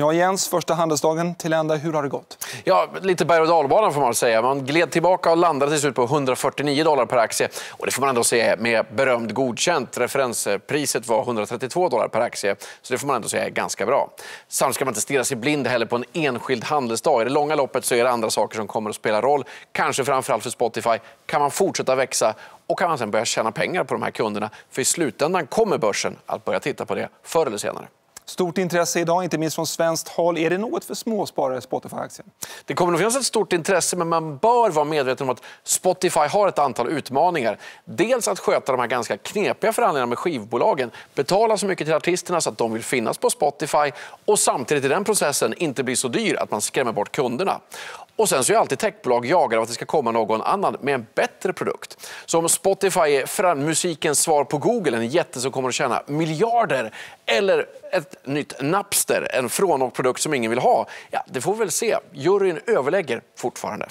Ja, Jens, första handelsdagen till ända. Hur har det gått? Ja, lite berg och dalbana får man säga. Man gled tillbaka och landade till slut på 149 dollar per aktie. Och det får man ändå säga med berömd godkänt. Referenspriset var 132 dollar per aktie. Så det får man ändå säga är ganska bra. Samtidigt ska man inte stirra sig blind heller på en enskild handelsdag. I det långa loppet så är det andra saker som kommer att spela roll. Kanske framförallt för Spotify. Kan man fortsätta växa och kan man sen börja tjäna pengar på de här kunderna? För i slutändan kommer börsen att börja titta på det förr eller senare. Stort intresse idag, inte minst från svenskt håll. Är det något för småsparare, Spotify-aktien? Det kommer nog finnas ett stort intresse, men man bör vara medveten om att Spotify har ett antal utmaningar. Dels att sköta de här ganska knepiga förhandlingarna med skivbolagen, betala så mycket till artisterna så att de vill finnas på Spotify och samtidigt i den processen inte bli så dyr att man skrämmer bort kunderna. Och sen så är alltid techbolag jagade av att det ska komma någon annan med en bättre produkt. Så om Spotify är musikens svar på Google, en jätte som kommer att tjäna miljarder, eller ett nytt Napster, en frånåkt produkt som ingen vill ha, ja, det får vi väl se. Juryn överlägger fortfarande.